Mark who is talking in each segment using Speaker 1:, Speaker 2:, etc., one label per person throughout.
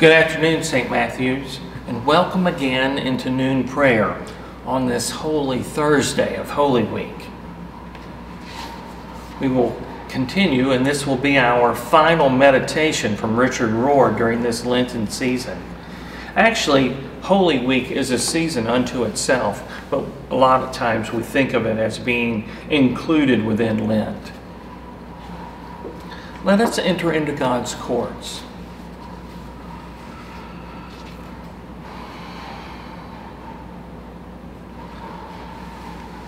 Speaker 1: Good afternoon, St. Matthew's, and welcome again into noon prayer on this holy Thursday of Holy Week. We will continue, and this will be our final meditation from Richard Rohr during this Lenten season. Actually, Holy Week is a season unto itself, but a lot of times we think of it as being included within Lent. Let us enter into God's courts.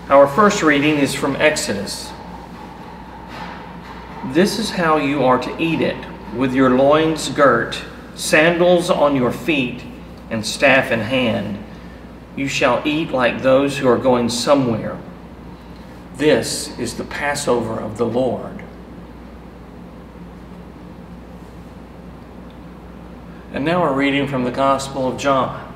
Speaker 1: Our first reading is from Exodus. This is how you are to eat it with your loins girt, sandals on your feet, and staff in hand. You shall eat like those who are going somewhere. This is the Passover of the Lord. And now we're reading from the Gospel of John.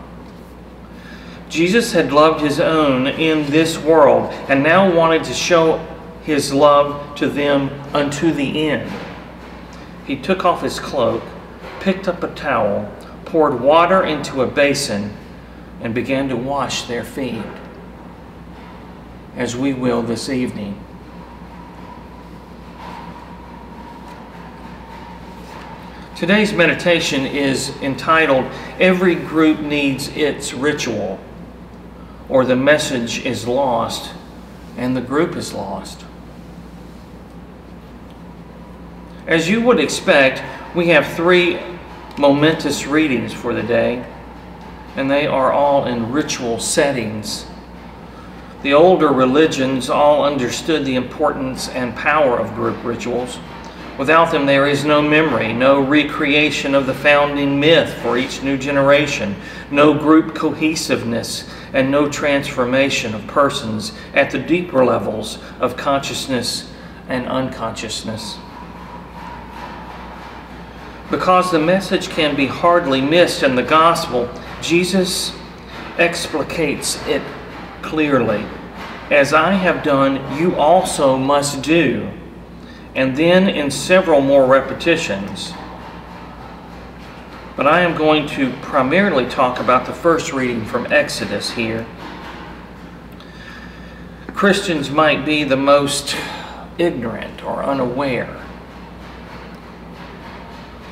Speaker 1: Jesus had loved his own in this world and now wanted to show his love to them unto the end. He took off his cloak, picked up a towel, poured water into a basin, and began to wash their feet, as we will this evening. Today's meditation is entitled Every Group Needs Its Ritual, or The Message is Lost and the Group is Lost. As you would expect, we have three momentous readings for the day, and they are all in ritual settings. The older religions all understood the importance and power of group rituals. Without them, there is no memory, no recreation of the founding myth for each new generation, no group cohesiveness, and no transformation of persons at the deeper levels of consciousness and unconsciousness. Because the message can be hardly missed in the gospel, Jesus explicates it clearly. As I have done, you also must do and then in several more repetitions. But I am going to primarily talk about the first reading from Exodus here. Christians might be the most ignorant or unaware.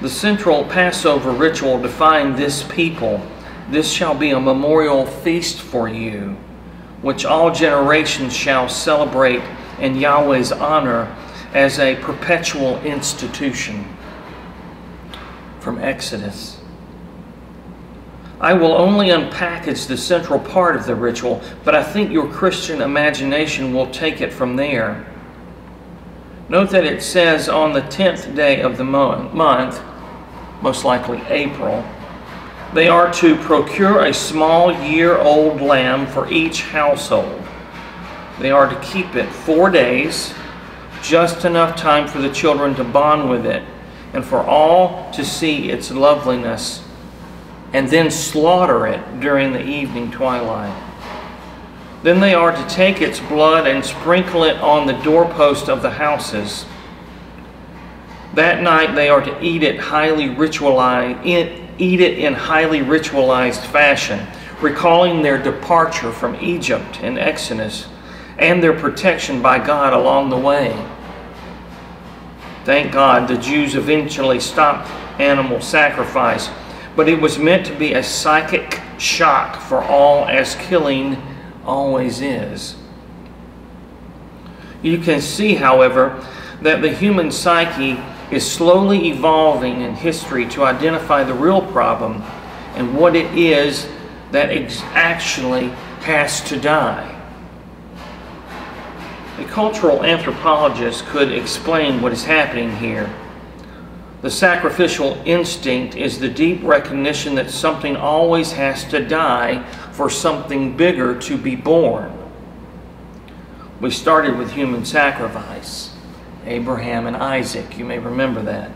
Speaker 1: The central Passover ritual defined this people This shall be a memorial feast for you, which all generations shall celebrate in Yahweh's honor as a perpetual institution from Exodus. I will only unpackage the central part of the ritual, but I think your Christian imagination will take it from there. Note that it says on the 10th day of the month, most likely April, they are to procure a small year old lamb for each household. They are to keep it four days just enough time for the children to bond with it and for all to see its loveliness, and then slaughter it during the evening twilight. Then they are to take its blood and sprinkle it on the doorpost of the houses. That night they are to eat it highly ritualized, eat it in highly ritualized fashion, recalling their departure from Egypt in Exodus and their protection by God along the way. Thank God the Jews eventually stopped animal sacrifice, but it was meant to be a psychic shock for all, as killing always is. You can see, however, that the human psyche is slowly evolving in history to identify the real problem and what it is that actually has to die. A cultural anthropologist could explain what is happening here. The sacrificial instinct is the deep recognition that something always has to die for something bigger to be born. We started with human sacrifice, Abraham and Isaac, you may remember that.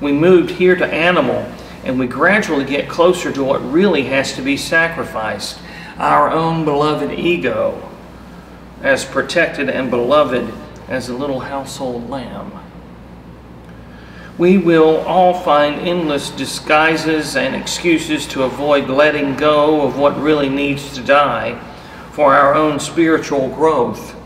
Speaker 1: We moved here to animal, and we gradually get closer to what really has to be sacrificed our own beloved ego as protected and beloved as a little household lamb. we will all find endless disguises and excuses to avoid letting go of what really needs to die for our own spiritual growth.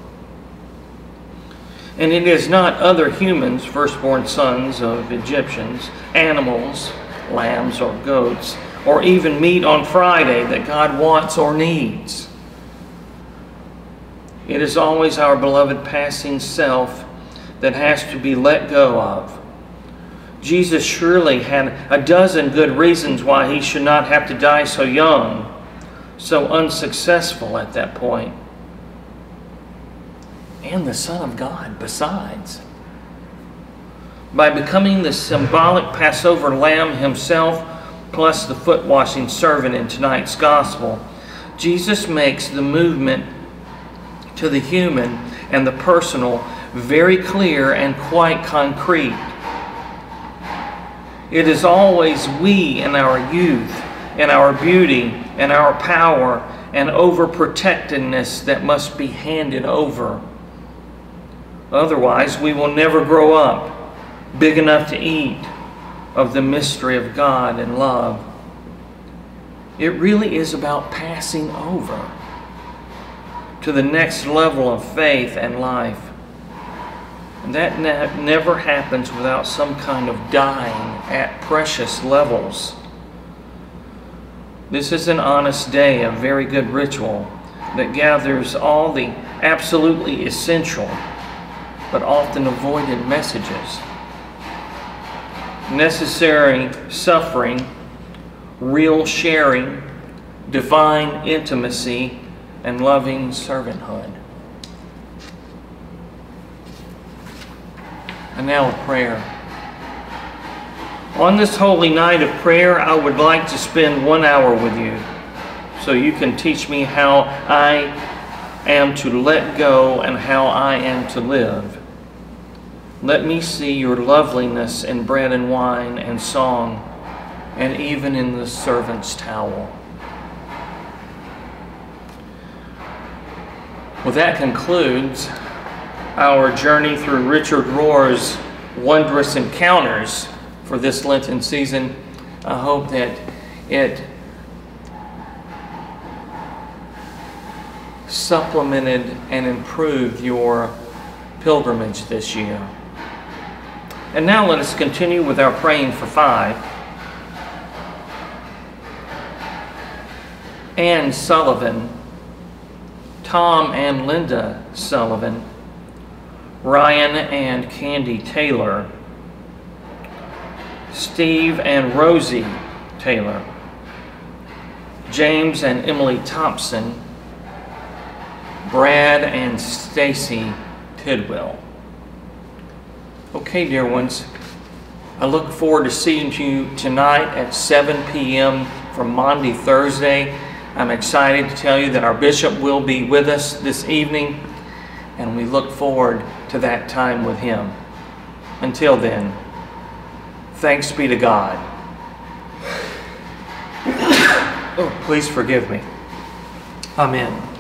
Speaker 1: And it is not other humans, firstborn sons of Egyptians, animals, lambs or goats, or even meat on Friday that God wants or needs. It is always our beloved passing self that has to be let go of Jesus surely had a dozen good reasons why he should not have to die so young, so unsuccessful at that point. And the Son of God, besides. By becoming the symbolic Passover lamb himself, plus the foot washing servant in tonight's gospel, Jesus makes the movement to the human and the personal very clear and quite concrete. It is always we and our youth, and our beauty, and our power, and overprotectedness that must be handed over. Otherwise, we will never grow up big enough to eat of the mystery of God and love. It really is about passing over to the next level of faith and life. And that ne- never happens without some kind of dying at precious levels. This is an honest day, a very good ritual that gathers all the absolutely essential but often avoided messages. Necessary suffering, real sharing, divine intimacy, and loving servanthood. And now a prayer. On this holy night of prayer, I would like to spend one hour with you so you can teach me how I am to let go and how I am to live. Let me see your loveliness in bread and wine and song, and even in the servant's towel. Well, that concludes our journey through Richard Rohr's wondrous encounters for this Lenten season. I hope that it supplemented and improved your pilgrimage this year. And now let us continue with our praying for five. Anne Sullivan, Tom and Linda Sullivan, Ryan and Candy Taylor, Steve and Rosie Taylor, James and Emily Thompson, Brad and Stacy Tidwell. Okay, dear ones, I look forward to seeing you tonight at 7 p.m. for Maundy, Thursday. I'm excited to tell you that our bishop will be with us this evening, and we look forward to that time with Him. Until then, thanks be to God. Oh, please forgive me. Amen.